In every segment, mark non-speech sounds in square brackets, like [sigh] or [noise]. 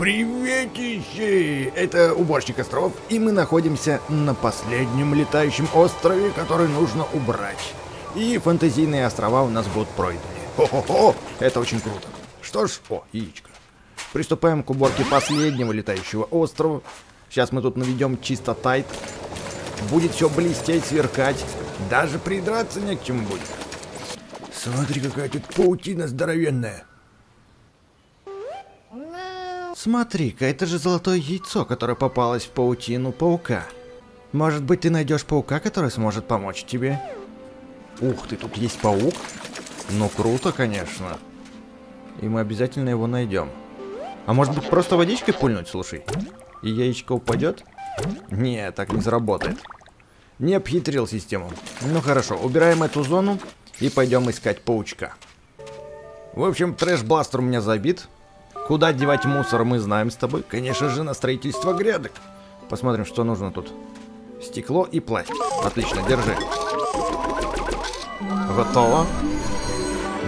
Приветище! Это уборщик островов, и мы находимся на последнем летающем острове, который нужно убрать. И фантазийные острова у нас будут пройдены. Хо-хо-хо! Это очень круто. Что ж, о, яичко. Приступаем к уборке последнего летающего острова. Сейчас мы тут наведем чисто тайт. Будет все блестеть, сверкать. Даже придраться не к чему будет. Смотри, какая тут паутина здоровенная. Смотри-ка, это же золотое яйцо, которое попалось в паутину паука. Может быть, ты найдешь паука, который сможет помочь тебе? Ух ты, тут есть паук? Ну, круто, конечно. И мы обязательно его найдем. А может быть, просто водичкой пульнуть, слушай? И яичко упадет? Не, так не заработает. Не обхитрил систему. Ну хорошо, убираем эту зону и пойдем искать паучка. В общем, трэш-бластер у меня забит. Куда девать мусор, мы знаем с тобой. Конечно же, на строительство грядок. Посмотрим, что нужно тут. Стекло и пластик. Отлично, держи. Готово.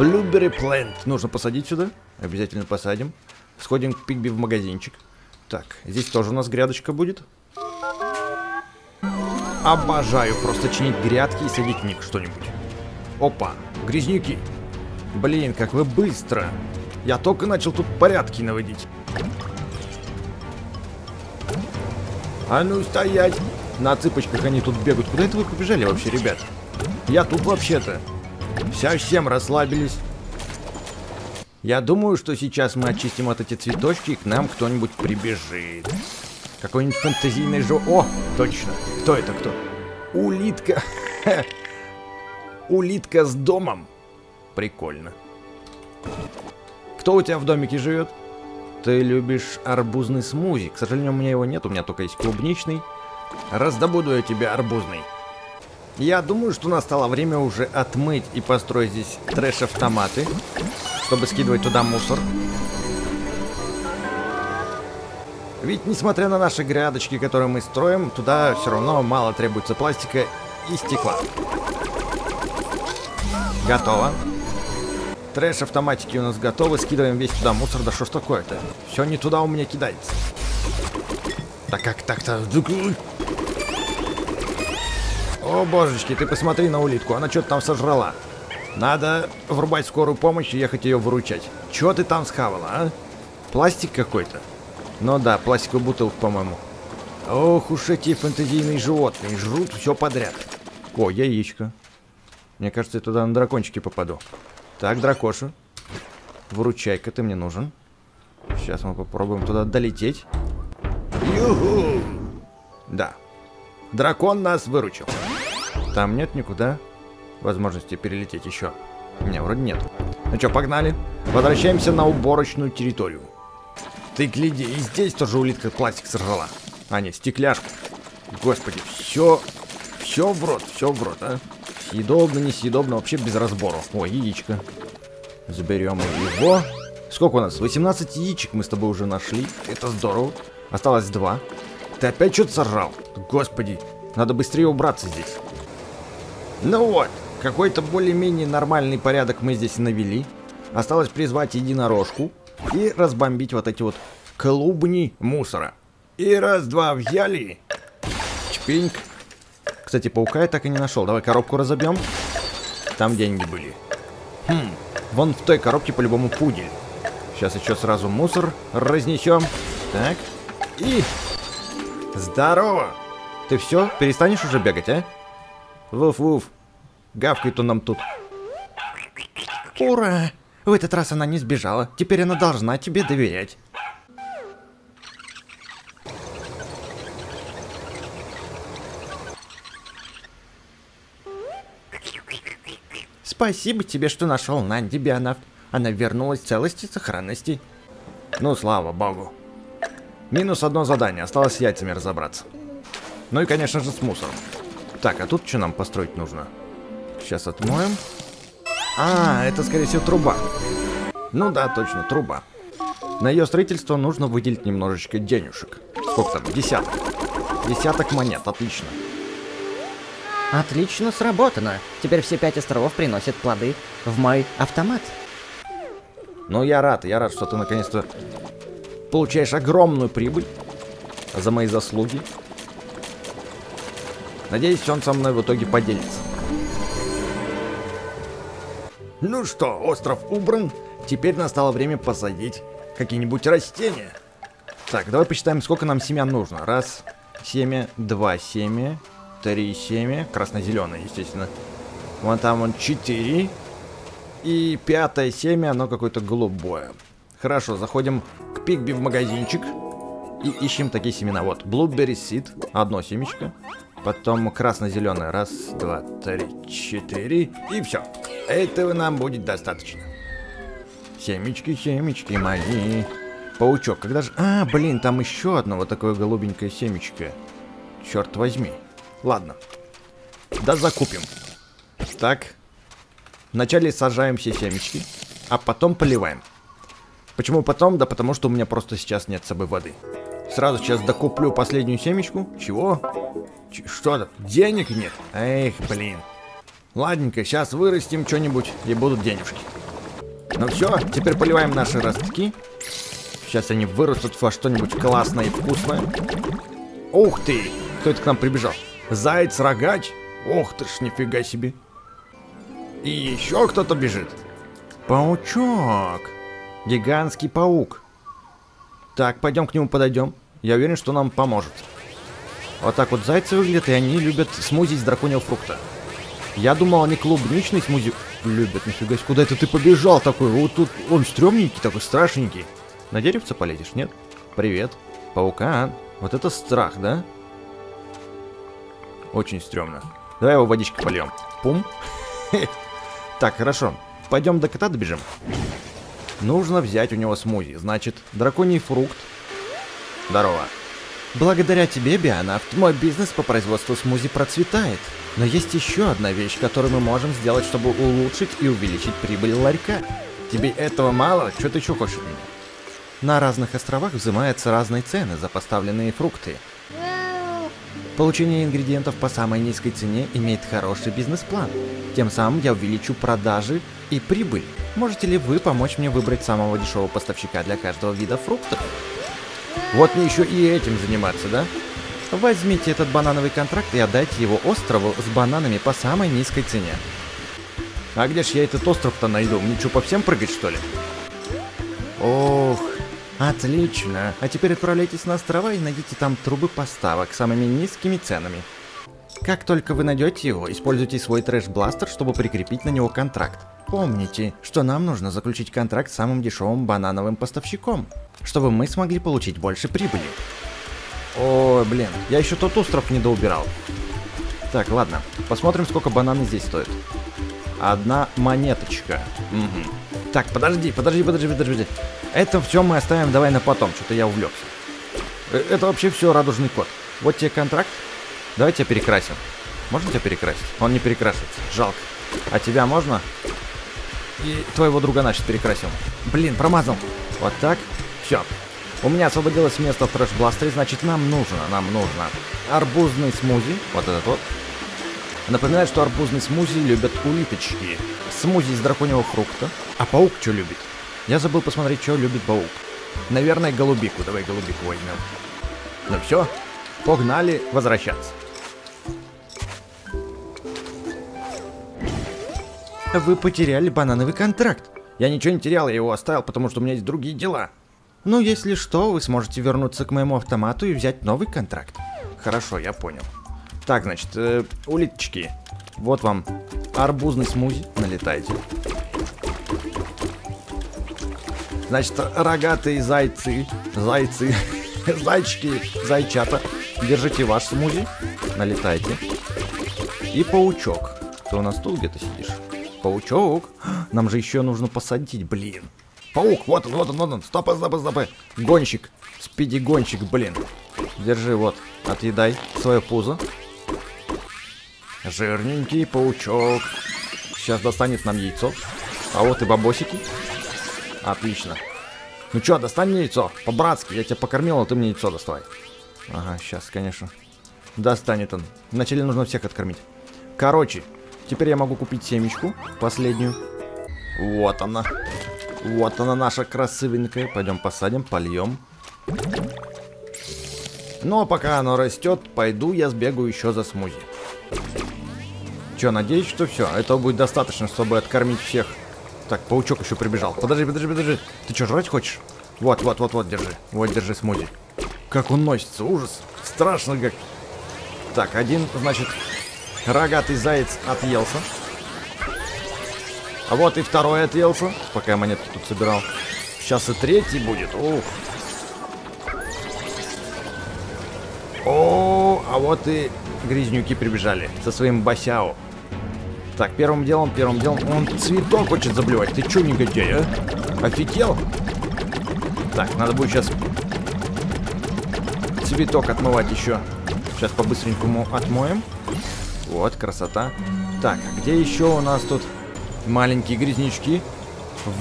Blueberry Plant. Нужно посадить сюда. Обязательно посадим. Сходим к Пигби в магазинчик. Так, здесь тоже у нас грядочка будет. Обожаю просто чинить грядки и садить в них что-нибудь. Опа, грязнюки. Блин, как вы быстро. Я только начал тут порядки наводить. А ну стоять! На цыпочках они тут бегают. Куда это вы побежали вообще, ребят? Я тут вообще-то. Совсем расслабились. Я думаю, что сейчас мы очистим вот эти цветочки, и к нам кто-нибудь прибежит. Какой-нибудь фантазийный жо... О, точно. Кто это кто? Улитка. [laughs] Улитка с домом. Прикольно. Кто у тебя в домике живет? Ты любишь арбузный смузи. К сожалению, у меня его нет, у меня только есть клубничный. Раздобуду я тебе арбузный. Я думаю, что настало время уже отмыть и построить здесь трэш-автоматы, чтобы скидывать туда мусор. Ведь, несмотря на наши грядочки, которые мы строим, туда все равно мало требуется пластика и стекла. Готово. Трэш-автоматики у нас готовы, скидываем весь туда мусор. Да что ж такое-то? Все не туда у меня кидается. Да как так-то? О, божечки, ты посмотри на улитку, она что-то там сожрала. Надо врубать скорую помощь и ехать ее выручать. Чего ты там схавала, а? Пластик какой-то? Ну да, пластиковую бутылку, по-моему. Ох уж эти фэнтезийные животные, жрут все подряд. О, яичко. Мне кажется, я туда на дракончики попаду. Так, дракоша. Выручай-ка, ты мне нужен. Сейчас мы попробуем туда долететь. Юху! Да. Дракон нас выручил. Там нет никуда возможности перелететь еще. Не, вроде нет. Ну что, погнали. Возвращаемся на уборочную территорию. Ты гляди, и здесь тоже улитка пластик сорвала. А, нет, стекляшку. Господи, все, все в рот, все в рот, а. Съедобно, несъедобно, вообще без разбору. О, яичко. Заберем его. Сколько у нас? 18 яичек мы с тобой уже нашли. Это здорово. Осталось два. Ты опять что-то сожрал? Господи, надо быстрее убраться здесь. Ну вот, какой-то более-менее нормальный порядок мы здесь навели. Осталось призвать единорожку и разбомбить вот эти вот клубни мусора. И раз-два взяли. Чпиньк. Кстати, паука я так и не нашел. Давай коробку разобьем. Там деньги были. Хм, вон в той коробке по-любому пудель. Сейчас еще сразу мусор разнесем. Так. И... Здорово! Ты все? Перестанешь уже бегать, а? Вуф-вуф. Гавкает он нам тут. Ура! В этот раз она не сбежала. Теперь она должна тебе доверять. Спасибо тебе, что нашел Нанди Бионавт. Она вернулась в целости и сохранности. Ну, слава богу. Минус одно задание, осталось с яйцами разобраться. Ну и, конечно же, с мусором. Так, а тут что нам построить нужно? Сейчас отмоем. А, это, скорее всего, труба. Ну да, точно, труба. На ее строительство нужно выделить немножечко денежек. Сколько там? Десяток. Десяток монет, отлично. Отлично сработано. Теперь все пять островов приносят плоды в мой автомат. Ну, я рад, я рад, что ты наконец-то получаешь огромную прибыль за мои заслуги. Надеюсь, он со мной в итоге поделится. Ну что, остров убран. Теперь настало время посадить какие-нибудь растения. Так, давай посчитаем, сколько нам семян нужно. Раз, семя, два семя, три семя, красно-зеленое, естественно. Вон там вон четыре. И пятое семя, оно какое-то голубое. Хорошо, заходим к Пигби в магазинчик. И ищем такие семена. Вот, Blueberry Seed, одно семечко. Потом красно-зеленое. Раз, два, три, четыре. И все. Этого нам будет достаточно. Семечки, семечки мои. Паучок, когда же... А, блин, там еще одно вот такое голубенькое семечко. Черт возьми. Ладно. Да закупим. Так. Вначале сажаем все семечки, а потом поливаем. Почему потом? Да потому что у меня просто сейчас нет с собой воды. Сразу сейчас докуплю последнюю семечку. Чего? Ч что-то? Денег нет? Эх, блин. Ладненько, сейчас вырастим что-нибудь и будут денежки. Ну все, теперь поливаем наши ростки. Сейчас они вырастут во что-нибудь классное и вкусное. Ух ты! Кто это к нам прибежал? Заяц-рогач? Ох ты ж, нифига себе. И еще кто-то бежит. Паучок. Гигантский паук. Так, пойдем к нему подойдем. Я уверен, что нам поможет. Вот так вот зайцы выглядят, и они любят смузи из драконьего фрукта. Я думал, они клубничный смузи любят. Нифига себе, куда это ты побежал такой? Вот тут он стрёмненький такой, страшненький. На деревце полезешь, нет? Привет. Паука. Вот это страх, да? Очень стрёмно. Давай его водичкой польем. Пум. [laughs] Так, хорошо. Пойдем до кота добежим. Нужно взять у него смузи. Значит, драконий фрукт. Здорово. Благодаря тебе, Бианафт, мой бизнес по производству смузи процветает. Но есть еще одна вещь, которую мы можем сделать, чтобы улучшить и увеличить прибыль ларька. Тебе этого мало? Что ты еще хочешь от меня? На разных островах взимаются разные цены за поставленные фрукты. Получение ингредиентов по самой низкой цене имеет хороший бизнес-план. Тем самым я увеличу продажи и прибыль. Можете ли вы помочь мне выбрать самого дешевого поставщика для каждого вида фруктов? Вот мне еще и этим заниматься, да? Возьмите этот банановый контракт и отдайте его острову с бананами по самой низкой цене. А где ж я этот остров-то найду? Мне что, по всем прыгать, что ли? Ох, отлично. А теперь отправляйтесь на острова и найдите там трубы поставок с самыми низкими ценами. Как только вы найдете его, используйте свой трэш-бластер, чтобы прикрепить на него контракт. Помните, что нам нужно заключить контракт с самым дешевым банановым поставщиком, чтобы мы смогли получить больше прибыли. Ой, блин, я еще тот остров не доубирал. Так, ладно, посмотрим, сколько бананы здесь стоят. Одна монеточка. Угу. Так, подожди, подожди, подожди, подожди. Это все мы оставим давай на потом, что-то я увлекся. Э, это вообще все радужный код. Вот тебе контракт. Давай тебя перекрасим. Можно тебя перекрасить? Он не перекрашивается. Жалко. А тебя можно? И твоего друга значит перекрасим. Блин, промазал. Вот так. Все. У меня освободилось место в трэш-бластере, значит нам нужно, нам нужно арбузный смузи, вот этот вот. Напоминаю, что арбузный смузи любят улиточки. Смузи из драконьего фрукта. А паук что любит? Я забыл посмотреть, что любит паук. Наверное, голубику. Давай голубику возьмем. Ну все, погнали возвращаться. Вы потеряли банановый контракт. Я ничего не терял, я его оставил, потому что у меня есть другие дела. Ну, если что, вы сможете вернуться к моему автомату и взять новый контракт. Хорошо, я понял. Так, значит, э, улиточки. Вот вам арбузный смузи. Налетайте. Значит, рогатые зайцы. Зайцы. [laughs] Зайчики, зайчата. Держите ваш смузи. Налетайте. И паучок. Ты у нас тут где-то сидишь? Паучок. [gasps] Нам же еще нужно посадить, блин. Паук, вот он, вот он, вот он. Стопы, стопы, стопы. Гонщик. Спиди-гонщик, блин. Держи, вот. Отъедай свое пузо. Жирненький паучок. Сейчас достанет нам яйцо. А вот и бабосики. Отлично. Ну чё, достань мне яйцо. По-братски. Я тебя покормил, а ты мне яйцо доставай. Ага, сейчас, конечно. Достанет он. Вначале нужно всех откормить. Короче, теперь я могу купить семечку. Последнюю. Вот она. Вот она наша красивенькая. Пойдем посадим, польем. Но пока оно растет, пойду я сбегаю еще за смузи. Че, надеюсь, что все. Этого будет достаточно, чтобы откормить всех. Так, паучок еще прибежал. Подожди, подожди, подожди. Ты что, жрать хочешь? Вот, вот, вот, вот, держи. Вот, держи смузи. Как он носится, ужас. Страшно как. Так, один, значит, рогатый заяц отъелся. А вот и второй отъелся, пока я монетки тут собирал. Сейчас и третий будет. Ух. О, а вот и грязнюки прибежали со своим басяо. Так, первым делом, первым делом, он цветок хочет заблевать. Ты чё, негодяй, а? Офигел? Так, надо будет сейчас цветок отмывать еще. Сейчас по-быстренькому отмоем. Вот, красота. Так, где еще у нас тут маленькие грязнички?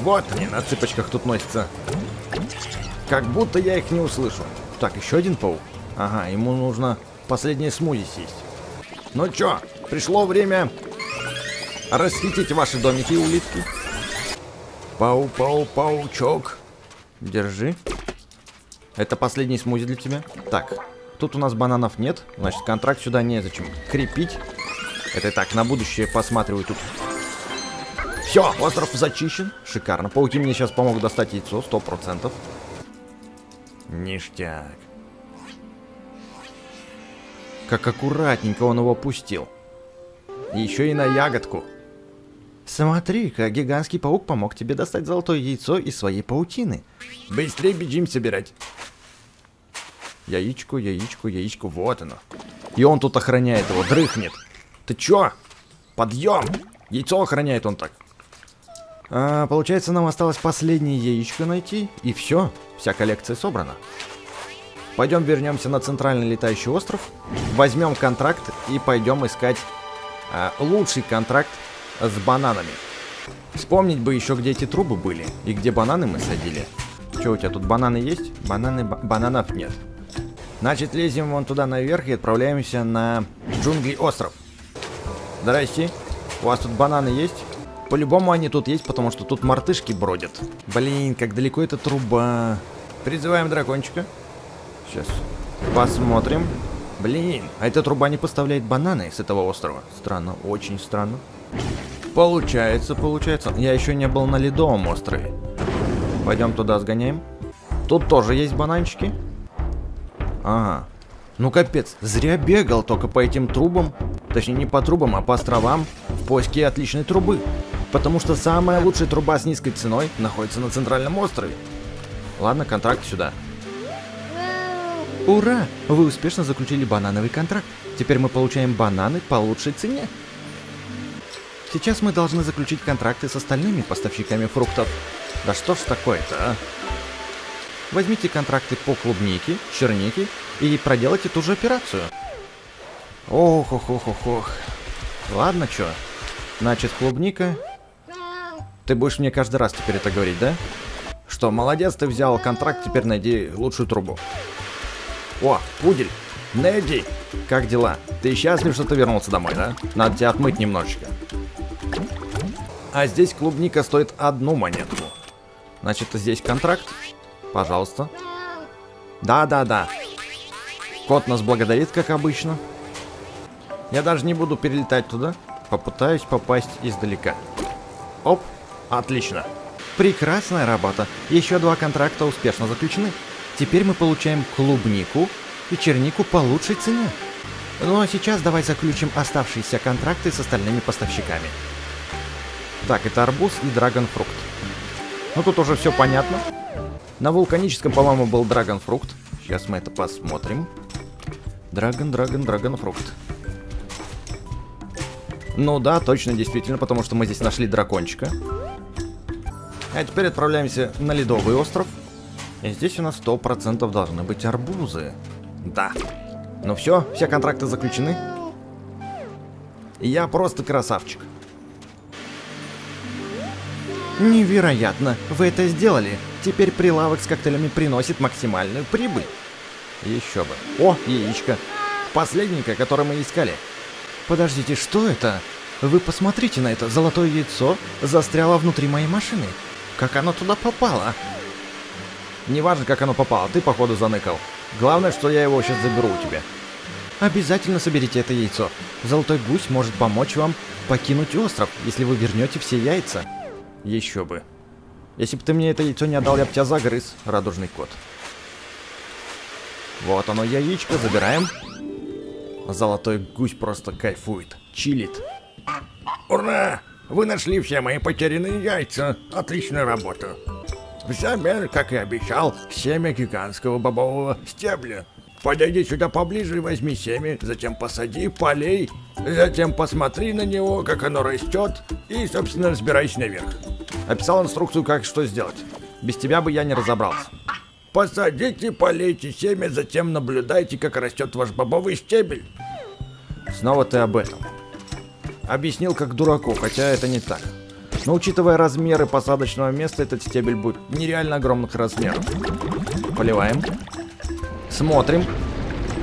Вот они, на цыпочках тут носятся. Как будто я их не услышу. Так, еще один паук. Ага, ему нужно последнее смузи съесть. Ну чё, пришло время расхитить ваши домики, улитки. Пау-пау-паучок. Держи. Это последний смузи для тебя. Так, тут у нас бананов нет, значит контракт сюда незачем крепить. Это так, на будущее посматриваю тут. Все, остров зачищен. Шикарно. Пауки мне сейчас помогут достать яйцо, сто процентов. Ништяк. Как аккуратненько он его пустил. Еще и на ягодку. Смотри-ка, гигантский паук помог тебе достать золотое яйцо из своей паутины. Быстрее бежим собирать. Яичко, яичко, яичко, вот оно. И он тут охраняет его, дрыхнет. Ты чё? Подъем! Яйцо охраняет он так. А, получается, нам осталось последнее яичко найти, и все, вся коллекция собрана. Пойдем вернемся на центральный летающий остров, возьмем контракт и пойдем искать а, лучший контракт с бананами. Вспомнить бы еще, где эти трубы были и где бананы мы садили. Че, у тебя тут бананы есть? Бананы, бананов нет. Значит, лезем вон туда наверх и отправляемся на джунгли остров. Здрасте. У вас тут бананы есть? По-любому они тут есть, потому что тут мартышки бродят. Блин, как далеко эта труба. Призываем дракончика. Сейчас посмотрим. Блин, а эта труба не поставляет бананы с этого острова. Странно, очень странно. Получается, получается. Я еще не был на ледовом острове. Пойдем туда сгоняем. Тут тоже есть бананчики. Ага. Ну капец, зря бегал только по этим трубам. Точнее, не по трубам, а по островам. В поиске отличной трубы. Потому что самая лучшая труба с низкой ценой находится на центральном острове. Ладно, контракт сюда. Ура! Вы успешно заключили банановый контракт. Теперь мы получаем бананы по лучшей цене. Сейчас мы должны заключить контракты с остальными поставщиками фруктов. Да что ж такое-то, а? Возьмите контракты по клубнике, чернике и проделайте ту же операцию. Ох, ох, ох, ох, ох. Ладно, чё. Значит, клубника... Ты будешь мне каждый раз теперь это говорить, да? Что, молодец, ты взял контракт, теперь найди лучшую трубу. О, пудель. Недди, как дела? Ты счастлив, что ты вернулся домой, да? Надо тебя отмыть немножечко. А здесь клубника стоит одну монетку. Значит, здесь контракт. Пожалуйста. Да-да-да. Кот нас благодарит, как обычно. Я даже не буду перелетать туда. Попытаюсь попасть издалека. Оп, отлично. Прекрасная работа. Еще два контракта успешно заключены. Теперь мы получаем клубнику и чернику по лучшей цене. Ну а сейчас давай заключим оставшиеся контракты с остальными поставщиками. Так, это арбуз и драгонфрукт. Ну тут уже все понятно. На вулканическом, по-моему, был драгонфрукт. Сейчас мы это посмотрим. Драгон, драгон, драгонфрукт. Ну да, точно, действительно, потому что мы здесь нашли дракончика. А теперь отправляемся на Ледовый остров. И здесь у нас 100% должны быть арбузы. Да. Ну все, все контракты заключены. Я просто красавчик. Невероятно, вы это сделали. Теперь прилавок с коктейлями приносит максимальную прибыль. Еще бы. О, яичко. Последненькое, которое мы искали. Подождите, что это? Вы посмотрите на это. Золотое яйцо застряло внутри моей машины. Как оно туда попало? Неважно, как оно попало, ты, походу, заныкал. Главное, что я его сейчас заберу у тебя. Обязательно соберите это яйцо. Золотой гусь может помочь вам покинуть остров, если вы вернете все яйца. Еще бы. Если бы ты мне это яйцо не отдал, я бы тебя загрыз, радужный кот. Вот оно, яичко, забираем. Золотой гусь просто кайфует, чилит. Ура! Вы нашли все мои потерянные яйца. Отличная работа. Взамен, как и обещал, семя гигантского бобового стебля. Подойди сюда поближе и возьми семя, затем посади, полей, затем посмотри на него, как оно растет, и, собственно, разбирайся наверх. Описал инструкцию, как что сделать. Без тебя бы я не разобрался. Посадите, полейте семя, затем наблюдайте, как растет ваш бобовый стебель. Снова ты об этом. Объяснил как дураку, хотя это не так. Но учитывая размеры посадочного места, этот стебель будет нереально огромных размеров. Поливаем. Смотрим.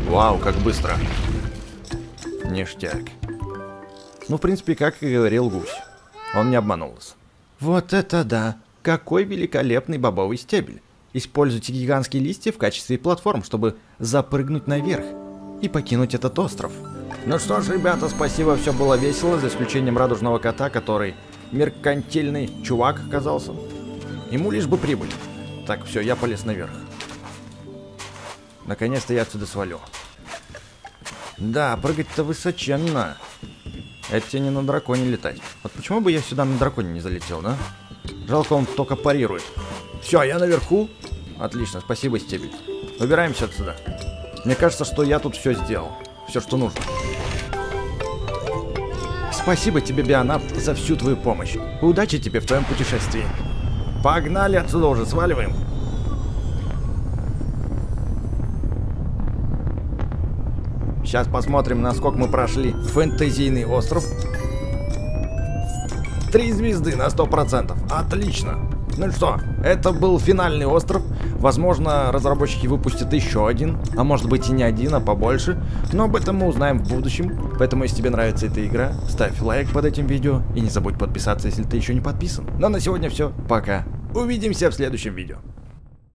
Вау, как быстро. Ништяк. Ну, в принципе, как и говорил гусь. Он не обманулся. Вот это да! Какой великолепный бобовый стебель! Используйте гигантские листья в качестве платформ, чтобы запрыгнуть наверх и покинуть этот остров. Ну что ж, ребята, спасибо, все было весело, за исключением радужного кота, который меркантильный чувак оказался. Ему лишь бы прибыль. Так, все, я полез наверх. Наконец-то я отсюда свалю. Да, прыгать-то высоченно. Это тебе не на драконе летать. Вот почему бы я сюда на драконе не залетел, да? Жалко, он только парирует. Все, я наверху. Отлично, спасибо, Стебель. Выбираемся отсюда. Мне кажется, что я тут все сделал. Все, что нужно. Спасибо тебе, Бионавт, за всю твою помощь. Удачи тебе в твоем путешествии. Погнали отсюда уже, сваливаем. Сейчас посмотрим, насколько мы прошли фэнтезийный остров. Три звезды на сто процентов. Отлично. Ну что, это был финальный остров. Возможно, разработчики выпустят еще один, а может быть и не один, а побольше. Но об этом мы узнаем в будущем. Поэтому, если тебе нравится эта игра, ставь лайк под этим видео и не забудь подписаться, если ты еще не подписан. Ну а на сегодня все. Пока. Увидимся в следующем видео.